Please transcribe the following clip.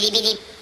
ビリビリ。